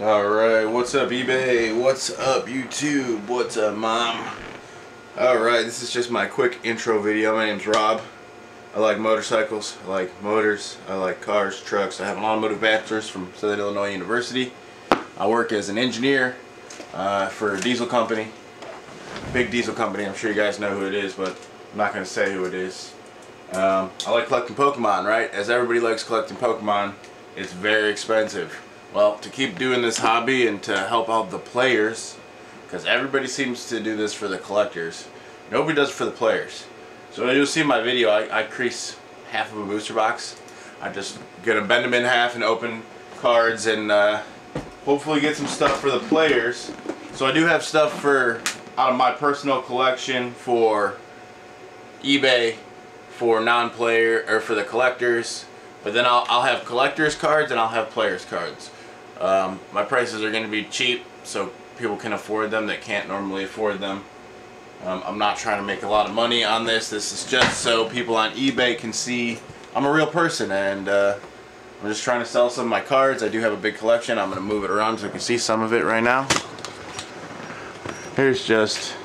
Alright, what's up eBay? What's up YouTube? What's up mom? Alright, this is just my quick intro video. My name's Rob. I like motorcycles, I like motors, I like cars, trucks. I have an automotive bachelor's from Southern Illinois University. I work as an engineer uh, for a diesel company. Big diesel company, I'm sure you guys know who it is, but I'm not going to say who it is. Um, I like collecting Pokemon, right? As everybody likes collecting Pokemon, it's very expensive. Well, to keep doing this hobby and to help out the players, because everybody seems to do this for the collectors, nobody does it for the players. So you'll see in my video, I, I crease half of a booster box. I'm just gonna bend them in half and open cards and uh, hopefully get some stuff for the players. So I do have stuff for out of my personal collection for eBay for non-player or for the collectors but then I'll, I'll have collectors cards and I'll have players cards um, my prices are going to be cheap so people can afford them that can't normally afford them. Um, I'm not trying to make a lot of money on this. This is just so people on eBay can see I'm a real person and uh, I'm just trying to sell some of my cards. I do have a big collection. I'm going to move it around so you can see some of it right now. Here's just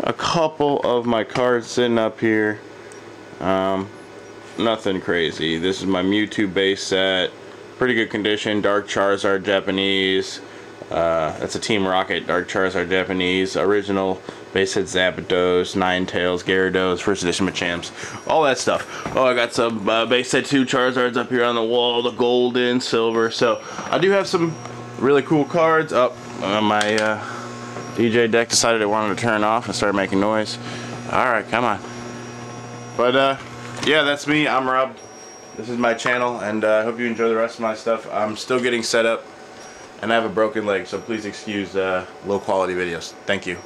a couple of my cards sitting up here. Um, nothing crazy. This is my Mewtwo base set pretty good condition. Dark Charizard Japanese. Uh, that's a Team Rocket. Dark Charizard Japanese. Original base set Zapdos, Ninetales, Gyarados, first edition Machamps. All that stuff. Oh, I got some uh, base set 2 Charizards up here on the wall. The golden, silver. So, I do have some really cool cards up. Uh, my uh, DJ deck decided it wanted to turn off and start making noise. Alright, come on. But, uh, yeah, that's me. I'm Rob this is my channel and uh, I hope you enjoy the rest of my stuff. I'm still getting set up and I have a broken leg so please excuse uh, low quality videos. Thank you.